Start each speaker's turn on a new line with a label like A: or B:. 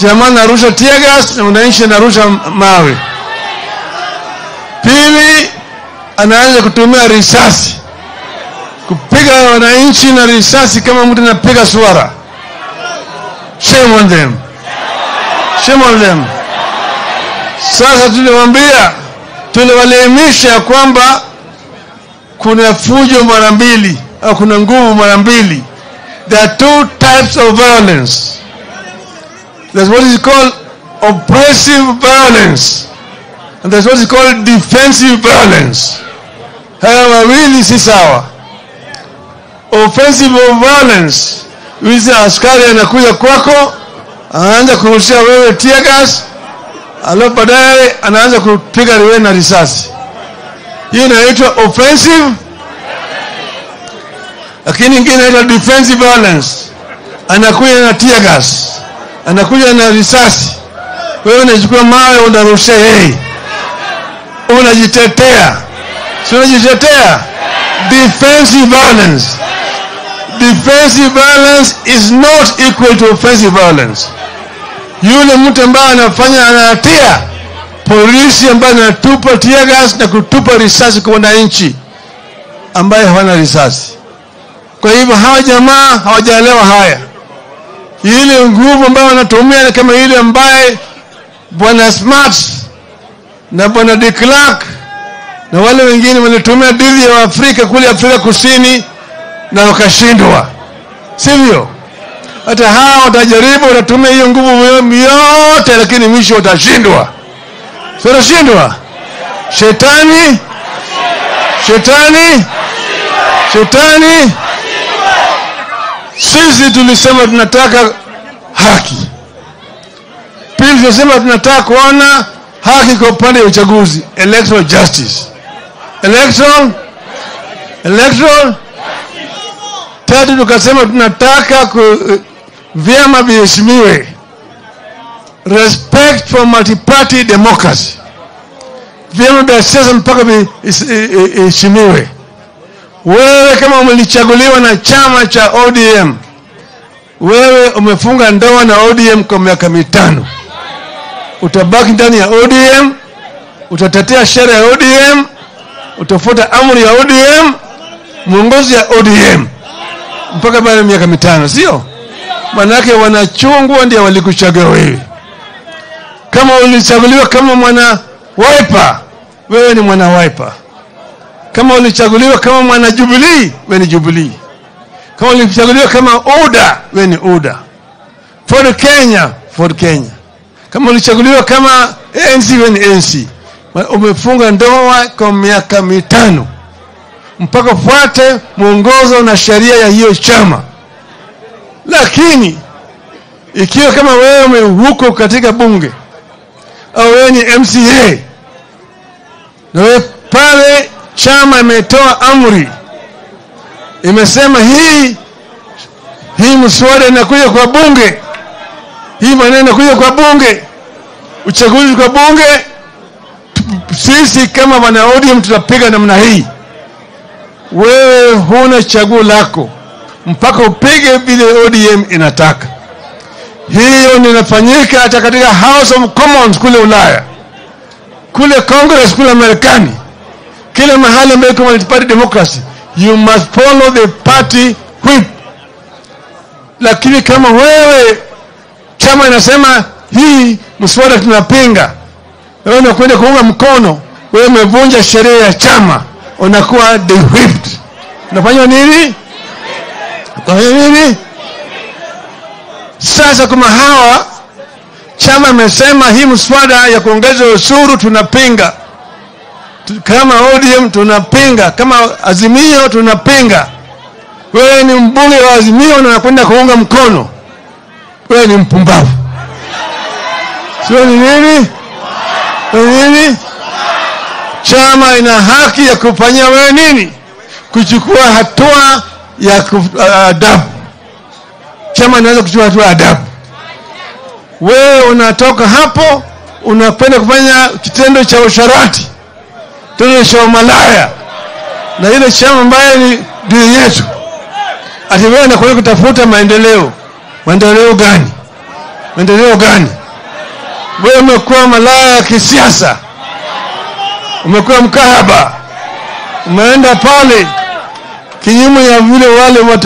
A: jamaa narusha tear gas na wananchi narusha mawe. Pili, anaanza kutumia risasi kupiga wananchi na risasi kama mtu anapiga swara. Shame on them, shame on them. Sasa tuliwaambia, tuliwaelimisha ya kwamba kuna fujo mara mbili au kuna nguvu mara mbili. There are two types of violence. There's what is called oppressive violence and there's what is called defensive violence. Haya mawili si sawa. Offensive violence, wizi askari anakuja kwako, anaanza kurushia wewe tear gas, alafu baadaye anaanza kupiga wewe na risasi. Hiyo inaitwa offensive, lakini ingine inaitwa defensive violence. Anakuja na tear gas, anakuja na risasi, wewe unachukua mawe unarushia yeye, unajitetea, si unajitetea? Defensive violence. Defensive violence is not equal to offensive violence. Yule mtu ambaye anafanya anatia polisi ambaye anatupa tear gas na kutupa risasi kwa wananchi ambaye hawana risasi. Kwa hivyo hawa jamaa hawajaelewa haya. Ile nguvu ambayo wanatumia ni kama ile ambaye bwana Smart na bwana de Klerk na wale wengine walitumia dhidi ya Afrika kule Afrika Kusini na wakashindwa, sivyo? Hata hawa watajaribu, watatumia hiyo nguvu yote, lakini mwisho watashindwa. Si watashindwa? Shetani, shetani, shetani. Sisi tulisema tunataka haki. Pili, tunasema tunataka kuona haki kwa upande wa uchaguzi, electoral justice, electoral electoral. Tatu, tukasema tunataka ku, vyama viheshimiwe, respect for multiparty democracy, vyama vya siasa mpaka viheshimiwe. Wewe kama umelichaguliwa na chama cha ODM, wewe umefunga ndoa na ODM kwa miaka mitano utabaki ndani ya ODM, utatetea sheria ya ODM, utafuta amri ya ODM, mwongozi ya ODM mpaka baada ya miaka mitano, sio? Manake wanachungwa ndio walikuchagua wewe. Kama ulichaguliwa kama mwana Wiper, wewe ni mwana Wiper. Kama ulichaguliwa kama mwana Jubilee, we ni Jubilee. Kama ulichaguliwa kama UDA, we ni UDA. Ford Kenya, Ford Kenya kama ulichaguliwa kama ANC we ni ANC. Umefunga ndoa kwa miaka mitano mpaka ufuate mwongozo na sheria ya hiyo chama. Lakini ikiwa kama wewe huko katika bunge au wewe ni MCA na wewe pale chama imetoa amri, imesema hii hii mswada inakuja kwa bunge hii maneno inakuja kwa bunge, uchaguzi kwa bunge. Sisi kama wana ODM tutapiga namna hii. Wewe huna chaguo lako mpaka upige vile ODM inataka. Hiyo ninafanyika hata katika House of Commons kule Ulaya, kule Congress kule Marekani, kila mahali ambayo multi-party democracy, you must follow the party whip. Lakini kama wewe chama inasema hii mswada tunapinga, wewe unakwenda kuunga mkono, wewe umevunja sheria ya chama, unakuwa the whipped. Unafanya nini? Unafanya nini? Sasa kama hawa chama imesema hii mswada ya kuongeza ushuru tunapinga, kama ODM tunapinga, kama Azimio tunapinga, wewe ni mbunge wa Azimio na unakwenda kuunga mkono wewe ni mpumbavu, sio? Ni nini? Ni nini? Chama ina haki ya kufanyia wewe nini? Kuchukua hatua ya adabu. Chama inaweza kuchukua hatua ya adabu. Wewe unatoka hapo unakwenda kufanya kitendo cha usharati, cha malaya. Na ile chama ambaye ni dini yetu, ati wewe kutafuta maendeleo. Maendeleo gani? Maendeleo gani? Wewe umekuwa malaya ya kisiasa, umekuwa mkahaba, umeenda pale. Kinyume ya vile wale